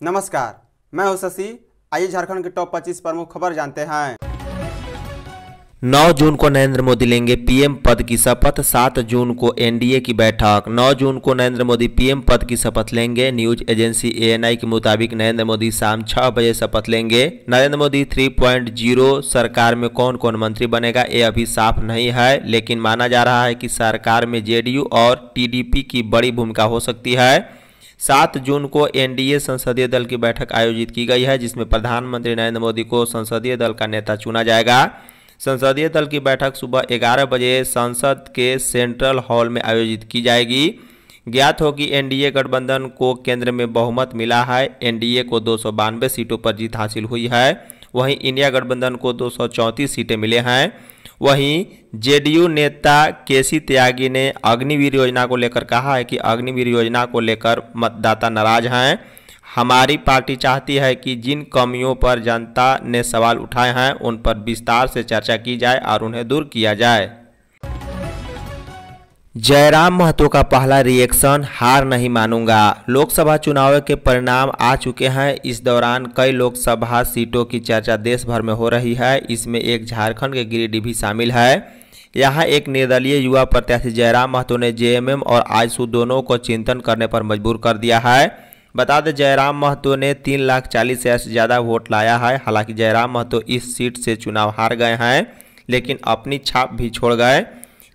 नमस्कार मैं हूँ शशि। आइए झारखंड के टॉप 25 प्रमुख खबर जानते हैं। 9 जून को नरेंद्र मोदी लेंगे पीएम पद की शपथ 7 जून को एनडीए की बैठक। 9 जून को नरेंद्र मोदी पीएम पद की शपथ लेंगे, न्यूज़ एजेंसी एएनआई के मुताबिक नरेंद्र मोदी शाम 6 बजे शपथ लेंगे। नरेंद्र मोदी 3.0 सरकार में कौन कौन मंत्री बनेगा, ये अभी साफ़ नहीं है, लेकिन माना जा रहा है कि सरकार में जेडीयू और टीडीपी की बड़ी भूमिका हो सकती है। सात जून को एनडीए संसदीय दल की बैठक आयोजित की गई है, जिसमें प्रधानमंत्री नरेंद्र मोदी को संसदीय दल का नेता चुना जाएगा। संसदीय दल की बैठक सुबह 11 बजे संसद के सेंट्रल हॉल में आयोजित की जाएगी। ज्ञात हो कि एनडीए गठबंधन को केंद्र में बहुमत मिला है। एनडीए को दो सौ बानवे सीटों पर जीत हासिल हुई है। वहीं इंडिया गठबंधन को दो सौ चौंतीस सीटें मिले हैं। वहीं जेडीयू नेता केसी त्यागी ने अग्निवीर योजना को लेकर कहा है कि अग्निवीर योजना को लेकर मतदाता नाराज़ हैं। हमारी पार्टी चाहती है कि जिन कमियों पर जनता ने सवाल उठाए हैं, उन पर विस्तार से चर्चा की जाए और उन्हें दूर किया जाए। जयराम महतो का पहला रिएक्शन हार नहीं मानूँगा। लोकसभा चुनाव के परिणाम आ चुके हैं। इस दौरान कई लोकसभा सीटों की चर्चा देश भर में हो रही है। इसमें एक झारखंड के गिरिडीह भी शामिल है। यहाँ एक निर्दलीय युवा प्रत्याशी जयराम महतो ने जेएमएम और आजसू दोनों को चिंतन करने पर मजबूर कर दिया है। बता दें, जयराम महतो ने तीन लाख चालीस हज़ार से ज़्यादा वोट लाया है। हालाँकि जयराम महतो इस सीट से चुनाव हार गए हैं, लेकिन अपनी छाप भी छोड़ गए।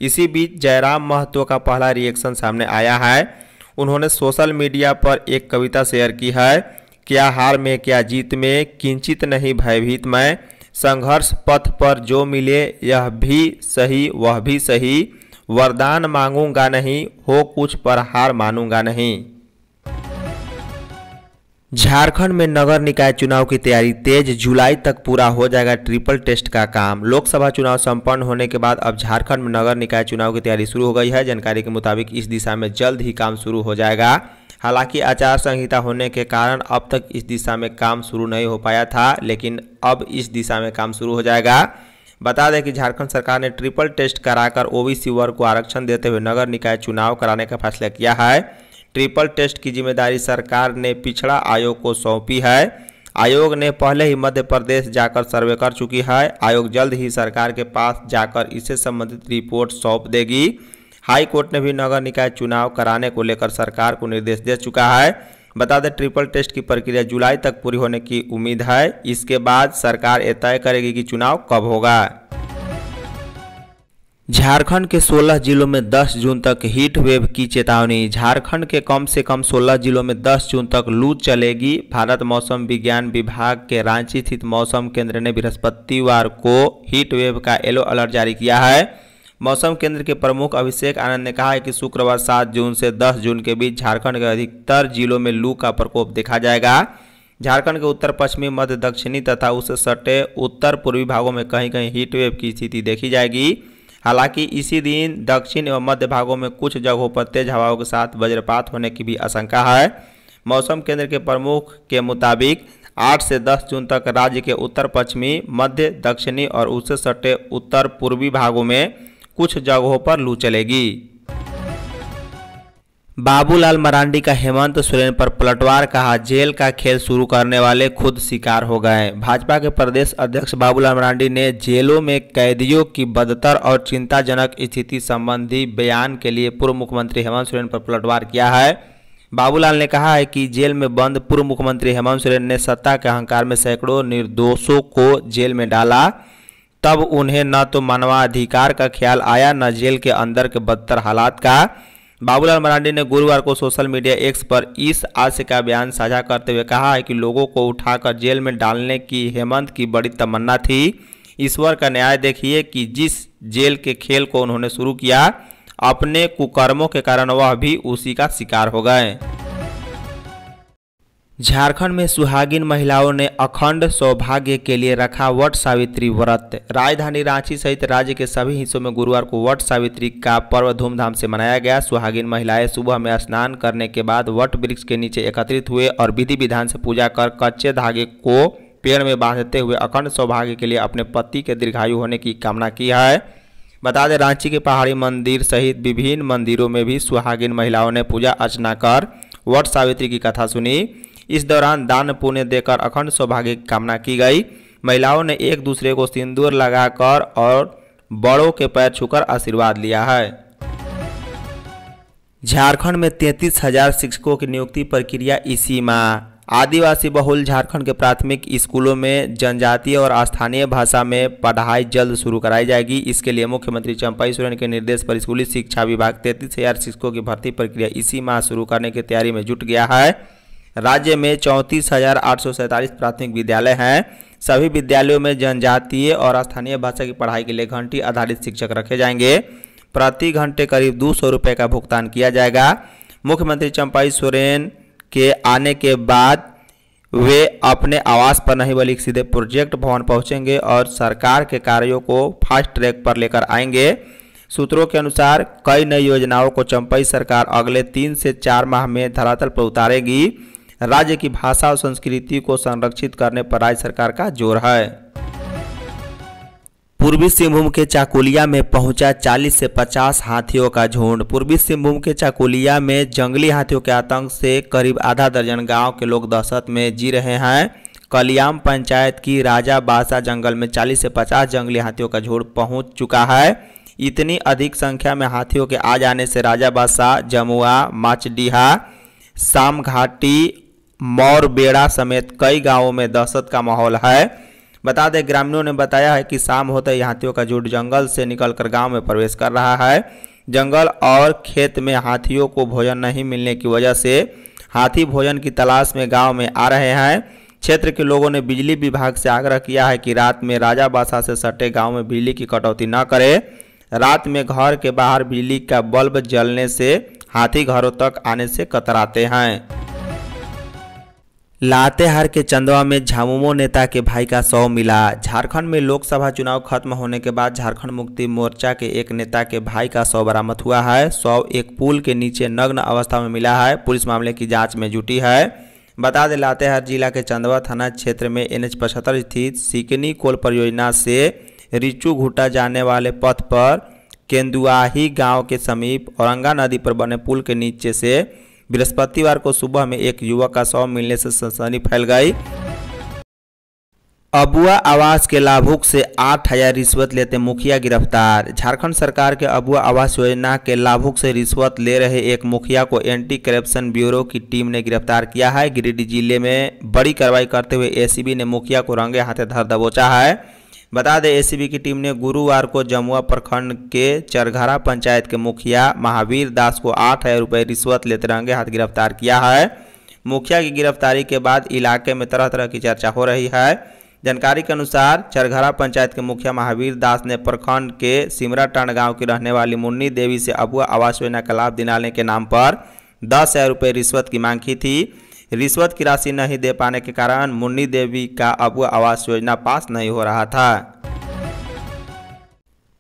इसी बीच जयराम महतो का पहला रिएक्शन सामने आया है। उन्होंने सोशल मीडिया पर एक कविता शेयर की है, क्या हार में, क्या जीत में, किंचित नहीं भयभीत मैं। संघर्ष पथ पर जो मिले, यह भी सही, वह भी सही। वरदान मांगूँगा नहीं, हो कुछ पर हार मानूँगा नहीं। झारखंड में नगर निकाय चुनाव की तैयारी तेज, जुलाई तक पूरा हो जाएगा ट्रिपल टेस्ट का काम। लोकसभा चुनाव संपन्न होने के बाद अब झारखंड में नगर निकाय चुनाव की तैयारी शुरू हो गई है। जानकारी के मुताबिक इस दिशा में जल्द ही काम शुरू हो जाएगा। हालाँकि आचार संहिता होने के कारण अब तक इस दिशा में काम शुरू नहीं हो पाया था, लेकिन अब इस दिशा में काम शुरू हो जाएगा। बता दें कि झारखंड सरकार ने ट्रिपल टेस्ट कराकर ओबीसी वर्ग को आरक्षण देते हुए नगर निकाय चुनाव कराने का फैसला किया है। ट्रिपल टेस्ट की ज़िम्मेदारी सरकार ने पिछड़ा आयोग को सौंपी है। आयोग ने पहले ही मध्य प्रदेश जाकर सर्वे कर चुकी है। आयोग जल्द ही सरकार के पास जाकर इससे संबंधित रिपोर्ट सौंप देगी। हाई कोर्ट ने भी नगर निकाय चुनाव कराने को लेकर सरकार को निर्देश दे चुका है। बता दें, ट्रिपल टेस्ट की प्रक्रिया जुलाई तक पूरी होने की उम्मीद है। इसके बाद सरकार यह तय करेगी कि चुनाव कब होगा। झारखंड के 16 जिलों में 10 जून तक हीट वेव की चेतावनी। झारखंड के कम से कम 16 जिलों में 10 जून तक लू चलेगी। भारत मौसम विज्ञान विभाग के रांची स्थित मौसम केंद्र ने बृहस्पतिवार को हीट वेव का येलो अलर्ट जारी किया है। मौसम केंद्र के प्रमुख अभिषेक आनंद ने कहा है कि शुक्रवार 7 जून से 10 जून के बीच झारखंड के अधिकतर जिलों में लू का प्रकोप देखा जाएगा। झारखंड के उत्तर पश्चिमी, मध्य दक्षिणी तथा उससे सटे उत्तर पूर्वी भागों में कहीं कहीं हीट वेव की स्थिति देखी जाएगी। हालाँकि इसी दिन दक्षिण एवं मध्य भागों में कुछ जगहों पर तेज हवाओं के साथ वज्रपात होने की भी आशंका है। मौसम केंद्र के प्रमुख के मुताबिक 8 से 10 जून तक राज्य के उत्तर, पश्चिमी, मध्य, दक्षिणी और उससे सटे उत्तर पूर्वी भागों में कुछ जगहों पर लू चलेगी। बाबूलाल मरांडी का हेमंत सोरेन पर पलटवार कहा, जेल का खेल शुरू करने वाले खुद शिकार हो गए। भाजपा के प्रदेश अध्यक्ष बाबूलाल मरांडी ने जेलों में कैदियों की बदतर और चिंताजनक स्थिति संबंधी बयान के लिए पूर्व मुख्यमंत्री हेमंत सोरेन पर पलटवार किया है। बाबूलाल ने कहा है कि जेल में बंद, पूर्व मुख्यमंत्री हेमंत सोरेन ने सत्ता के अहंकार में सैकड़ों निर्दोषों को जेल में डाला। तब उन्हें न तो मानवाधिकार का ख्याल आया, न जेल के अंदर के बदतर हालात का। बाबूलाल मरांडी ने गुरुवार को सोशल मीडिया एक्स पर इस आशय का बयान साझा करते हुए कहा है कि लोगों को उठाकर जेल में डालने की हेमंत की बड़ी तमन्ना थी। ईश्वर का न्याय देखिए कि जिस जेल के खेल को उन्होंने शुरू किया, अपने कुकर्मों के कारण वह भी उसी का शिकार हो गए। झारखंड में सुहागिन महिलाओं ने अखंड सौभाग्य के लिए रखा वट सावित्री व्रत। राजधानी रांची सहित राज्य के सभी हिस्सों में गुरुवार को वट सावित्री का पर्व धूमधाम से मनाया गया। सुहागिन महिलाएँ सुबह में स्नान करने के बाद वट वृक्ष के नीचे एकत्रित हुए और विधि विधान से पूजा कर कच्चे धागे को पेड़ में बांधते हुए अखंड सौभाग्य के लिए अपने पति के दीर्घायु होने की कामना की है। बता दें, रांची के पहाड़ी मंदिर सहित विभिन्न मंदिरों में भी सुहागिन महिलाओं ने पूजा अर्चना कर वट सावित्री की कथा सुनी। इस दौरान दान पुण्य देकर अखंड सौभाग्य की कामना की गई। महिलाओं ने एक दूसरे को सिंदूर लगाकर और बड़ों के पैर छूकर आशीर्वाद लिया है। झारखंड में तैंतीस हज़ार शिक्षकों की नियुक्ति प्रक्रिया इसी माह आदिवासी बहुल झारखंड के प्राथमिक स्कूलों में जनजातीय और स्थानीय भाषा में पढ़ाई जल्द शुरू कराई जाएगी। इसके लिए मुख्यमंत्री चंपाई सोरेन के निर्देश पर स्कूली शिक्षा विभाग तैंतीस हज़ार शिक्षकों की भर्ती प्रक्रिया इसी माह शुरू करने की तैयारी में जुट गया है। राज्य में चौंतीस प्राथमिक विद्यालय हैं। सभी विद्यालयों में जनजातीय और स्थानीय भाषा की पढ़ाई के लिए घंटी आधारित शिक्षक रखे जाएँगे। प्रति घंटे करीब दो सौ रुपये का भुगतान किया जाएगा। मुख्यमंत्री चंपाई सोरेन के आने के बाद वे अपने आवास पर नहीं, बल्कि सीधे प्रोजेक्ट भवन पहुँचेंगे और सरकार के कार्यों को फास्ट ट्रैक पर लेकर आएँगे। सूत्रों के अनुसार, कई नई योजनाओं को चंपई सरकार अगले तीन से चार माह में धरातल पर उतारेगी। राज्य की भाषा और संस्कृति को संरक्षित करने पर राज्य सरकार का ज़ोर है। पूर्वी सिंहभूम के चाकुलिया में पहुँचा 40 से 50 हाथियों का झुंड। पूर्वी सिंहभूम के चाकुलिया में जंगली हाथियों के आतंक से करीब आधा दर्जन गाँव के लोग दहशत में जी रहे हैं। कलियाम पंचायत की राजा बासा जंगल में 40 से 50 जंगली हाथियों का झुंड पहुँच चुका है। इतनी अधिक संख्या में हाथियों के आ जाने से राजा बासा जमुआ, माचडीहा साम घाटी मौरबेड़ा समेत कई गाँवों में दहशत का माहौल है। बता दें, ग्रामीणों ने बताया है कि शाम होते ही हाथियों का झुंड जंगल से निकलकर गाँव में प्रवेश कर रहा है। जंगल और खेत में हाथियों को भोजन नहीं मिलने की वजह से हाथी भोजन की तलाश में गाँव में आ रहे हैं। क्षेत्र के लोगों ने बिजली विभाग से आग्रह किया है कि रात में राजा बासा से सटे गाँव में बिजली की कटौती न करे। रात में घर के बाहर बिजली का बल्ब जलने से हाथी घरों तक आने से कतराते हैं। लातेहार के चंदवा में झामुमो नेता के भाई का शव मिला। झारखंड में लोकसभा चुनाव खत्म होने के बाद झारखंड मुक्ति मोर्चा के एक नेता के भाई का शव बरामद हुआ है। शव एक पुल के नीचे नग्न अवस्था में मिला है। पुलिस मामले की जाँच में जुटी है। बता दें लातेहार जिला के चंदवा थाना क्षेत्र में एन एच पचहत्तर स्थित सिकनी कोल परियोजना से रिचू घुटा जाने वाले पथ पर केंदुआही गाँव के समीप औरंगा नदी पर बने पुल के नीचे से बृहस्पतिवार को सुबह में एक युवक का शव मिलने से सनसनी फैल गई। अबुआ आवास के लाभुक से आठ हज़ार रिश्वत लेते मुखिया गिरफ़्तार। झारखंड सरकार के अबुआ आवास योजना के लाभुक से रिश्वत ले रहे एक मुखिया को एंटी करप्शन ब्यूरो की टीम ने गिरफ़्तार किया है। गिरिडीह ज़िले में बड़ी कार्रवाई करते हुए एसीबी ने मुखिया को रंगे हाथे धर दबोचा है। बता दें एसीबी की टीम ने गुरुवार को जमुआ प्रखंड के चरघरा पंचायत के मुखिया महावीर दास को आठ हज़ार रुपये रिश्वत लेते रंगे हाथ गिरफ़्तार किया है। मुखिया की गिरफ्तारी के बाद इलाके में तरह तरह की चर्चा हो रही है। जानकारी के अनुसार, चरघरा पंचायत के मुखिया महावीर दास ने प्रखंड के सिमराटांड गाँव की रहने वाली मुन्नी देवी से अबुआ आवास योजना का लाभ दिलाने के नाम पर दस हज़ार रुपये रिश्वत की मांग की थी। रिश्वत की राशि नहीं दे पाने के कारण मुन्नी देवी का अबुआ आवास योजना पास नहीं हो रहा था।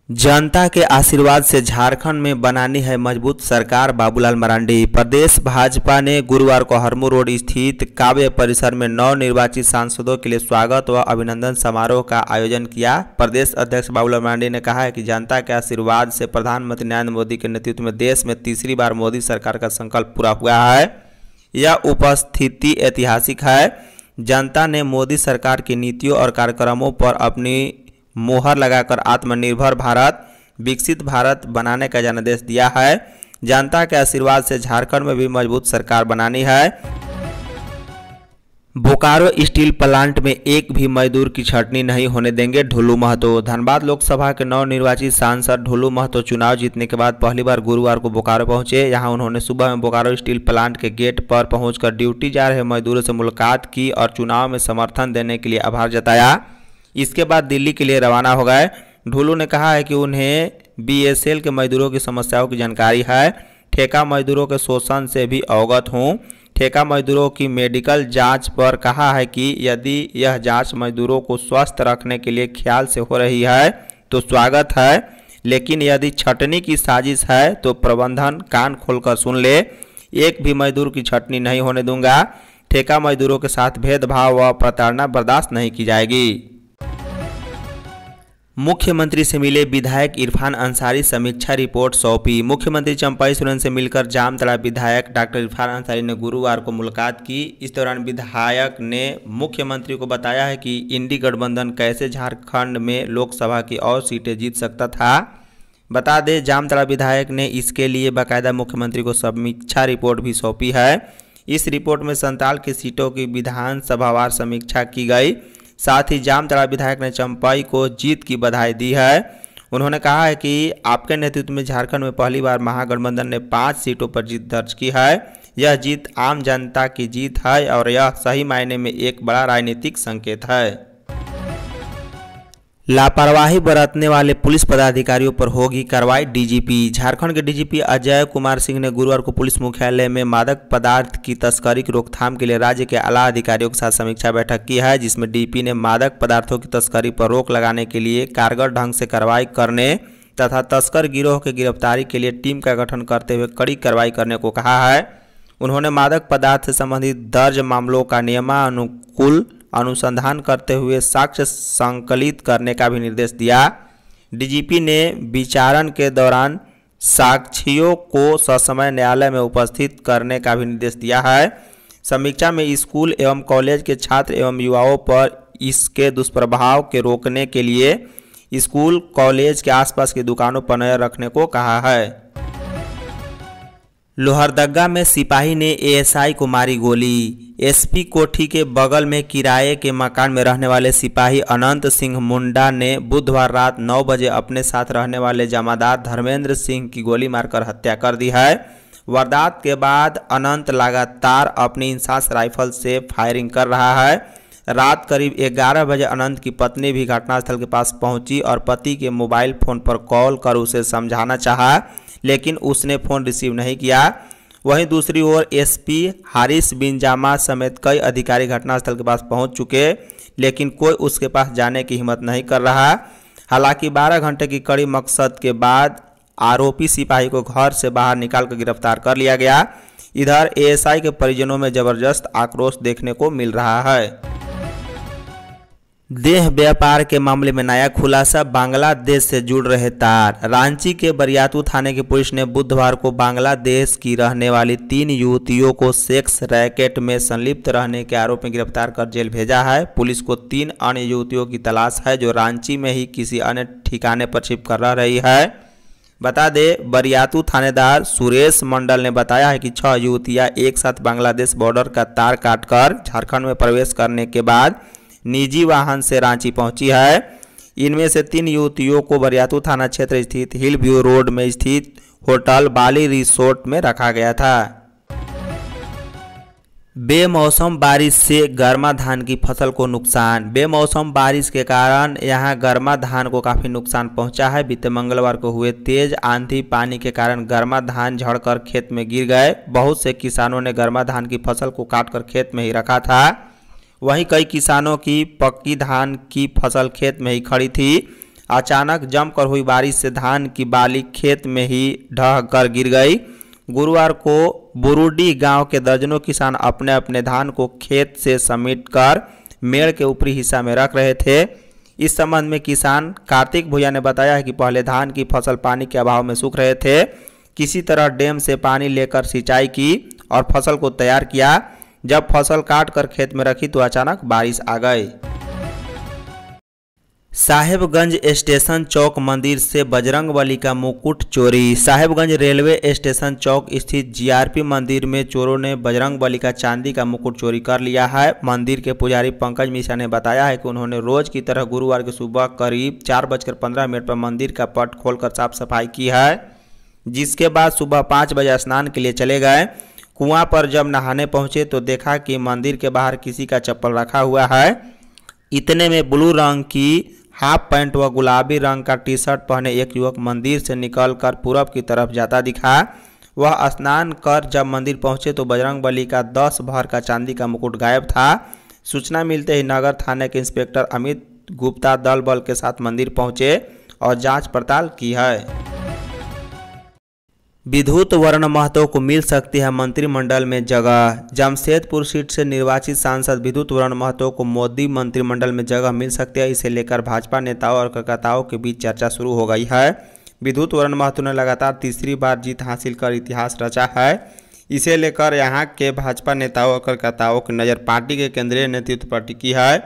जनता के आशीर्वाद से झारखंड में बनानी है मज़बूत सरकार, बाबूलाल मरांडी। प्रदेश भाजपा ने गुरुवार को हरमू रोड स्थित काव्य परिसर में नव निर्वाचित सांसदों के लिए स्वागत व अभिनंदन समारोह का आयोजन किया। प्रदेश अध्यक्ष बाबूलाल मरांडी ने कहा है कि जनता के आशीर्वाद से प्रधानमंत्री नरेंद्र मोदी के नेतृत्व में देश में तीसरी बार मोदी सरकार का संकल्प पूरा हुआ है। यह उपस्थिति ऐतिहासिक है। जनता ने मोदी सरकार की नीतियों और कार्यक्रमों पर अपनी मोहर लगाकर आत्मनिर्भर भारत, विकसित भारत बनाने का जनादेश दिया है। जनता के आशीर्वाद से झारखंड में भी मज़बूत सरकार बनानी है। बोकारो स्टील प्लांट में एक भी मजदूर की छटनी नहीं होने देंगे ढुलू महतो। धनबाद लोकसभा के नवनिर्वाचित सांसद ढुलू महतो चुनाव जीतने के बाद पहली बार गुरुवार को बोकारो पहुँचे। यहाँ उन्होंने सुबह में बोकारो स्टील प्लांट के गेट पर पहुंचकर ड्यूटी जा रहे मजदूरों से मुलाकात की और चुनाव में समर्थन देने के लिए आभार जताया। इसके बाद दिल्ली के लिए रवाना हो गए। ढुलू ने कहा है कि उन्हें बीएसएल के मजदूरों की समस्याओं की जानकारी है। ठेका मजदूरों के शोषण से भी अवगत हूँ। ठेका मजदूरों की मेडिकल जाँच पर कहा है कि यदि यह जाँच मजदूरों को स्वस्थ रखने के लिए ख्याल से हो रही है तो स्वागत है। लेकिन यदि छटनी की साजिश है तो प्रबंधन कान खोलकर सुन ले। एक भी मजदूर की छटनी नहीं होने दूँगा। ठेका मजदूरों के साथ भेदभाव व प्रताड़ना बर्दाश्त नहीं की जाएगी। मुख्यमंत्री से मिले विधायक इरफान अंसारी, समीक्षा रिपोर्ट सौंपी। मुख्यमंत्री चंपाई सोरेन से मिलकर जामतड़ा विधायक डॉक्टर इरफान अंसारी ने गुरुवार को मुलाकात की। इस दौरान विधायक ने मुख्यमंत्री को बताया है कि इंडी गठबंधन कैसे झारखंड में लोकसभा की और सीटें जीत सकता था। बता दें, जामतड़ा विधायक ने इसके लिए बाकायदा मुख्यमंत्री को समीक्षा रिपोर्ट भी सौंपी है। इस रिपोर्ट में संताल की सीटों की विधानसभावार समीक्षा की गई। साथ ही जामतड़ा विधायक ने चंपाई को जीत की बधाई दी है। उन्होंने कहा है कि आपके नेतृत्व में झारखंड में पहली बार महागठबंधन ने पाँच सीटों पर जीत दर्ज की है। यह जीत आम जनता की जीत है और यह सही मायने में एक बड़ा राजनीतिक संकेत है। लापरवाही बरतने वाले पुलिस पदाधिकारियों पर होगी कार्रवाई। डीजीपी झारखंड के डीजीपी अजय कुमार सिंह ने गुरुवार को पुलिस मुख्यालय में मादक पदार्थ की तस्करी की रोकथाम के लिए राज्य के आला अधिकारियों के साथ समीक्षा बैठक की है, जिसमें डीपी ने मादक पदार्थों की तस्करी पर रोक लगाने के लिए कारगर ढंग से कार्रवाई करने तथा तस्कर गिरोह की गिरफ्तारी के लिए टीम का गठन करते हुए कड़ी कार्रवाई करने को कहा है। उन्होंने मादक पदार्थ से संबंधित दर्ज मामलों का नियमानुकूल अनुसंधान करते हुए साक्ष्य संकलित करने का भी निर्देश दिया। डीजीपी ने विचारण के दौरान साक्षियों को ससमय न्यायालय में उपस्थित करने का भी निर्देश दिया है। समीक्षा में स्कूल एवं कॉलेज के छात्र एवं युवाओं पर इसके दुष्प्रभाव के रोकने के लिए स्कूल, कॉलेज के आसपास की दुकानों पर नज़र रखने को कहा है। लोहरदगा में सिपाही ने एएसआई को मारी गोली। एसपी कोठी के बगल में किराए के मकान में रहने वाले सिपाही अनंत सिंह मुंडा ने बुधवार रात 9 बजे अपने साथ रहने वाले जमादार धर्मेंद्र सिंह की गोली मारकर हत्या कर दी है। वारदात के बाद अनंत लगातार अपनी इंसास राइफल से फायरिंग कर रहा है। रात करीब 11 बजे अनंत की पत्नी भी घटनास्थल के पास पहुँची और पति के मोबाइल फ़ोन पर कॉल कर उसे समझाना चाहा। लेकिन उसने फ़ोन रिसीव नहीं किया। वहीं दूसरी ओर एसपी हारिस बिन जामा समेत कई अधिकारी घटनास्थल के पास पहुँच चुके, लेकिन कोई उसके पास जाने की हिम्मत नहीं कर रहा। हालाँकि 12 घंटे की कड़ी मकसद के बाद आरोपी सिपाही को घर से बाहर निकाल कर गिरफ़्तार कर लिया गया। इधर एएसआई के परिजनों में ज़बरदस्त आक्रोश देखने को मिल रहा है। देह व्यापार के मामले में नया खुलासा बांग्लादेश से जुड़ रहे तार। रांची के बरियातू थाने की पुलिस ने बुधवार को बांग्लादेश की रहने वाली तीन युवतियों को सेक्स रैकेट में संलिप्त रहने के आरोप में गिरफ़्तार कर जेल भेजा है। पुलिस को तीन अन्य युवतियों की तलाश है, जो रांची में ही किसी अन्य ठिकाने पर छिप कर रह रही है। बता दे, बरियातू थानेदार सुरेश मंडल ने बताया है कि छह युवतियाँ एक साथ बांग्लादेश बॉर्डर का तार काटकर झारखंड में प्रवेश करने के बाद निजी वाहन से रांची पहुँची है। इनमें से तीन युवतियों को बरियातू थाना क्षेत्र स्थित हिल व्यू रोड में स्थित होटल बाली रिसोर्ट में रखा गया था। बेमौसम बारिश से गर्मा धान की फ़सल को नुकसान। बेमौसम बारिश के कारण यहाँ गर्मा धान को काफ़ी नुकसान पहुँचा है। बीते मंगलवार को हुए तेज आंधी पानी के कारण गर्मा धान झड़कर खेत में गिर गए। बहुत से किसानों ने गर्मा धान की फ़सल को काटकर खेत में ही रखा था। वहीं कई किसानों की पक्की धान की फ़सल खेत में ही खड़ी थी। अचानक जमकर हुई बारिश से धान की बाली खेत में ही ढह कर गिर गई। गुरुवार को बुरुडी गाँव के दर्जनों किसान अपने अपने धान को खेत से समेट कर मेड़ के ऊपरी हिस्सा में रख रहे थे। इस संबंध में किसान कार्तिक भुया ने बताया है कि पहले धान की फ़सल पानी के अभाव में सूख रहे थे। किसी तरह डैम से पानी लेकर सिंचाई की और फ़सल को तैयार किया। जब फ़सल काट कर खेत में रखी तो अचानक बारिश आ गई। साहेबगंज स्टेशन चौक मंदिर से बजरंग बली का मुकुट चोरी। साहेबगंज रेलवे स्टेशन चौक स्थित जीआरपी मंदिर में चोरों ने बजरंग बली का चांदी का मुकुट चोरी कर लिया है। मंदिर के पुजारी पंकज मिश्रा ने बताया है कि उन्होंने रोज की तरह गुरुवार की सुबह करीब चार बजकर पंद्रह मिनट पर मंदिर का पट खोलकर साफ़ सफ़ाई की है, जिसके बाद सुबह पाँच बजे स्नान के लिए चले गए। कुआँ पर जब नहाने पहुँचे तो देखा कि मंदिर के बाहर किसी का चप्पल रखा हुआ है। इतने में ब्लू रंग की हाफ़ पैंट व गुलाबी रंग का टी शर्ट पहने एक युवक मंदिर से निकलकर पूरब की तरफ़ जाता दिखा। वह स्नान कर जब मंदिर पहुँचे तो बजरंग बली का दस भर का चांदी का मुकुट गायब था। सूचना मिलते ही नगर थाने के इंस्पेक्टर अमित गुप्ता दल बल के साथ मंदिर पहुँचे और जाँच पड़ताल की है। विद्युत वर्ण महतो को मिल सकती है मंत्रिमंडल में जगह। जमशेदपुर सीट से निर्वाचित सांसद विद्युत वर्ण महतो को मोदी मंत्रिमंडल में जगह मिल सकती है। इसे लेकर भाजपा नेताओं और कार्यकर्ताओं के बीच चर्चा शुरू हो गई है। विद्युत वर्ण महतो ने लगातार तीसरी बार जीत हासिल कर इतिहास रचा है। इसे लेकर यहाँ के भाजपा नेताओं और कार्यकर्ताओं की नज़र पार्टी के केंद्रीय नेतृत्व पर टिकी है।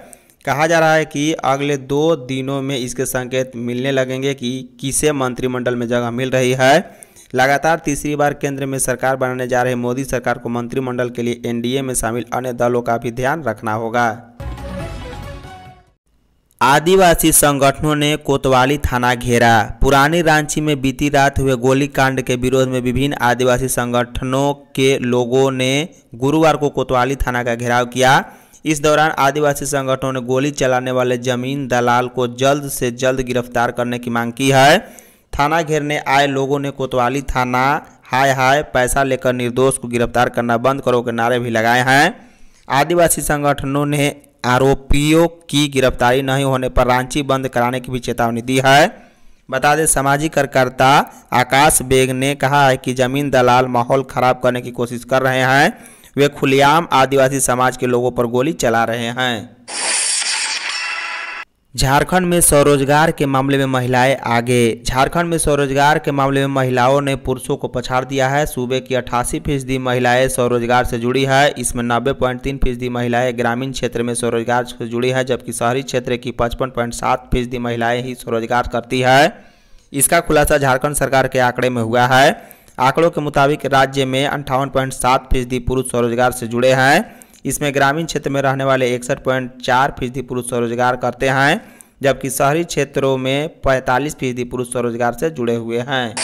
कहा जा रहा है कि अगले दो दिनों में इसके संकेत मिलने लगेंगे कि किसे मंत्रिमंडल में जगह मिल रही है। लगातार तीसरी बार केंद्र में सरकार बनाने जा रहे मोदी सरकार को मंत्रिमंडल के लिए एनडीए में शामिल अन्य दलों का भी ध्यान रखना होगा। आदिवासी संगठनों ने कोतवाली थाना घेरा। पुरानी रांची में बीती रात हुए गोलीकांड के विरोध में विभिन्न आदिवासी संगठनों के लोगों ने गुरुवार को कोतवाली थाना का घेराव किया। इस दौरान आदिवासी संगठनों ने गोली चलाने वाले ज़मीन दलाल को जल्द से जल्द गिरफ़्तार करने की मांग की है। थाना घेरने आए लोगों ने कोतवाली थाना, हाय हाय, पैसा लेकर निर्दोष को गिरफ़्तार करना बंद करो के नारे भी लगाए हैं। आदिवासी संगठनों ने आरोपियों की गिरफ्तारी नहीं होने पर रांची बंद कराने की भी चेतावनी दी है। बता दें, सामाजिक कार्यकर्ता आकाश बेग ने कहा है कि ज़मीन दलाल माहौल खराब करने की कोशिश कर रहे हैं। वे खुलेआम आदिवासी समाज के लोगों पर गोली चला रहे हैं। झारखंड में स्वरोजगार के मामले में महिलाएँ आगे। झारखंड में स्वरोजगार के मामले में महिलाओं ने पुरुषों को पछाड़ दिया है। सूबे की अट्ठासी फ़ीसदी महिलाएँ स्वरोजगार से जुड़ी है। इसमें नब्बे पॉइंट तीन फ़ीसदी महिलाएँ ग्रामीण क्षेत्र में स्वरोजगार से जुड़ी है, जबकि शहरी क्षेत्र की पचपन पॉइंट सात फ़ीसदी महिलाएँ ही स्वरोजगार करती है। इसका खुलासा झारखंड सरकार के आंकड़े में हुआ है। आंकड़ों के मुताबिक राज्य में अंठावन पॉइंट सात फ़ीसदी पुरुष स्वरोजगार से जुड़े हैं। इसमें ग्रामीण क्षेत्र में रहने वाले इकसठ पॉइंट चार फ़ीसदी पुरुष स्वरोजगार करते हैं, जबकि शहरी क्षेत्रों में पैंतालीस फ़ीसदी पुरुष स्वरोजगार से जुड़े हुए हैं।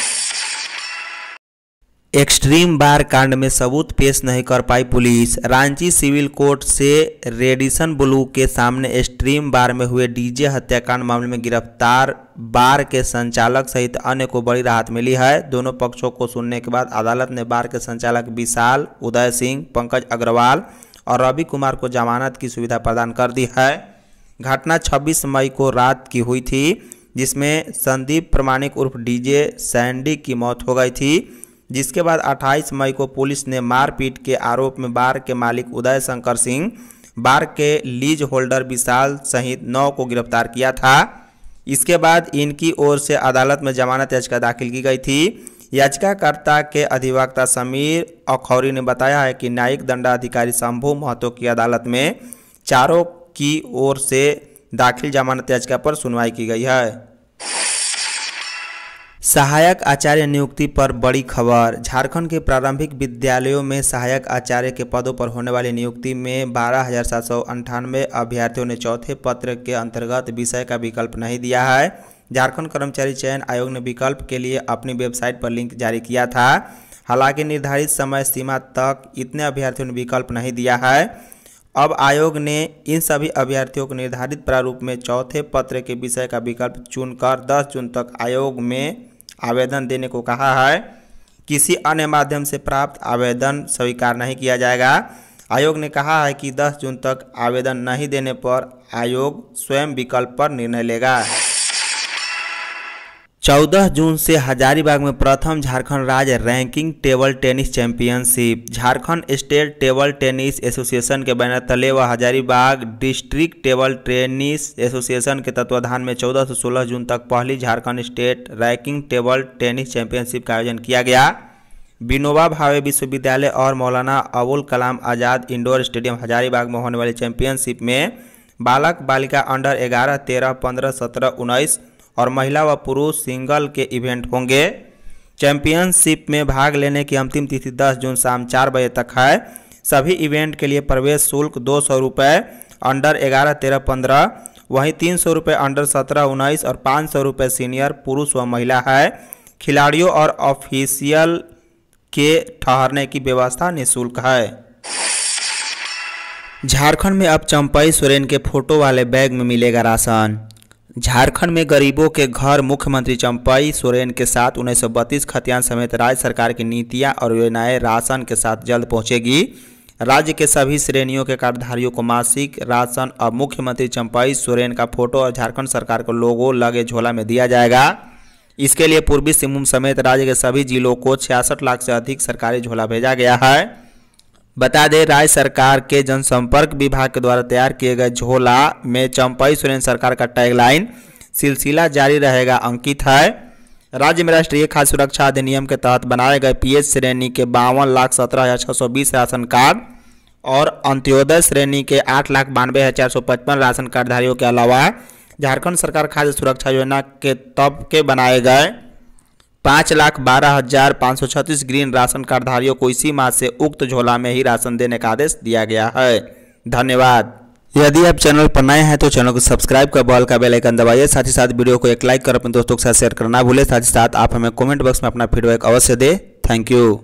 एक्सट्रीम बार कांड में सबूत पेश नहीं कर पाई पुलिस। रांची सिविल कोर्ट से रेडिसन ब्लू के सामने एक्सट्रीम बार में हुए डीजे हत्याकांड मामले में गिरफ़्तार बार के संचालक सहित अन्य को बड़ी राहत मिली है। दोनों पक्षों को सुनने के बाद अदालत ने बार के संचालक विशाल, उदय सिंह, पंकज अग्रवाल और रवि कुमार को जमानत की सुविधा प्रदान कर दी है। घटना 26 मई को रात की हुई थी, जिसमें संदीप प्रमाणिक उर्फ़ डीजे सैंडी की मौत हो गई थी। जिसके बाद 28 मई को पुलिस ने मारपीट के आरोप में बार के मालिक उदय शंकर सिंह, बार के लीज होल्डर विशाल सहित नौ को गिरफ़्तार किया था। इसके बाद इनकी ओर से अदालत में जमानत याचिका दाखिल की गई थी। याचिकाकर्ता के अधिवक्ता समीर अखौरी ने बताया है कि न्यायिक दंडाधिकारी शंभू महतो की अदालत में चारों की ओर से दाखिल जमानत याचिका पर सुनवाई की गई है। सहायक आचार्य नियुक्ति पर बड़ी खबर। झारखंड के प्रारंभिक विद्यालयों में सहायक आचार्य के पदों पर होने वाली नियुक्ति में बारह हज़ार सात सौ अंठानवे अभ्यर्थियों ने चौथे पत्र के अंतर्गत विषय का विकल्प नहीं दिया है। झारखंड कर्मचारी चयन आयोग ने विकल्प के लिए अपनी वेबसाइट पर लिंक जारी किया था। हालाँकि निर्धारित समय सीमा तक इतने अभ्यर्थियों ने विकल्प नहीं दिया है। अब आयोग ने इन सभी अभ्यर्थियों को निर्धारित प्रारूप में चौथे पत्र के विषय का विकल्प चुनकर 10 जून तक आयोग में आवेदन देने को कहा है। किसी अन्य माध्यम से प्राप्त आवेदन स्वीकार नहीं किया जाएगा। आयोग ने कहा है कि 10 जून तक आवेदन नहीं देने पर आयोग स्वयं विकल्प पर निर्णय लेगा। 14 जून से हजारीबाग में प्रथम झारखंड राज्य ranking table tennis championship. Jharkhand state table tennis association के बैनर तले व Hazaribagh district table tennis association के तत्वाधान में 14 से 16 जून तक पहली Jharkhand state ranking table tennis championship का आयोजन किया गया। विनोबा भावे विश्वविद्यालय और मौलाना अबुल कलाम आज़ाद इंडोर स्टेडियम हजारीबाग में होने वाली चैंपियनशिप में बालक बालिका अंडर ग्यारह, तेरह, पंद्रह, सत्रह, उन्नीस और महिला व पुरुष सिंगल के इवेंट होंगे। चैंपियनशिप में भाग लेने की अंतिम तिथि 10 जून शाम चार बजे तक है। सभी इवेंट के लिए प्रवेश शुल्क दो सौ रुपये अंडर ग्यारह, तेरह, पंद्रह, वहीं तीन सौ रुपये अंडर सत्रह, उन्नीस और पाँच सौ रुपये सीनियर, पुरुष व महिला है। खिलाड़ियों और ऑफिशियल के ठहरने की व्यवस्था निःशुल्क है। झारखंड में अब चंपई सोरेन के फ़ोटो वाले बैग में मिलेगा राशन। झारखंड में गरीबों के घर, मुख्यमंत्री चंपई सोरेन के साथ उन्नीस सौ बत्तीस खतियान समेत राज्य सरकार की नीतियाँ और योजनाएँ राशन के साथ जल्द पहुंचेगी। राज्य के सभी श्रेणियों के कार्डधारियों को मासिक राशन अब मुख्यमंत्री चंपई सोरेन का फ़ोटो और झारखंड सरकार को लोगो लगे झोला में दिया जाएगा। इसके लिए पूर्वी सिंहभूम समेत राज्य के सभी जिलों को छियासठ लाख से अधिक सरकारी झोला भेजा गया है। बता दें, राज्य सरकार के जनसंपर्क विभाग के द्वारा तैयार किए गए झोला में चंपाई सोरेन सरकार का टैगलाइन सिलसिला जारी रहेगा, अंकित है। राज्य में राष्ट्रीय खाद्य सुरक्षा अधिनियम के तहत बनाए गए पीएच श्रेणी के बावन लाख सत्रह हज़ार छः सौ बीस राशन कार्ड और अंत्योदय श्रेणी के आठ लाख बानवे हज़ार चार सौ पचपन राशन कार्डधारियों के अलावा झारखंड सरकार खाद्य सुरक्षा योजना के तब के बनाए गए पाँच लाख बारह हज़ार पाँच सौ छत्तीस ग्रीन राशन कार्डधारियों को इसी माह से उक्त झोला में ही राशन देने का आदेश दिया गया है। धन्यवाद। यदि आप चैनल पर नए हैं तो चैनल को सब्सक्राइब कर बॉल का बेल आइकन दबाइए, साथ ही साथ वीडियो को एक लाइक कर अपने दोस्तों के साथ शेयर करना भूले। साथ ही साथ आप हमें कमेंट बॉक्स में अपना फीडबैक अवश्य दें। Thank you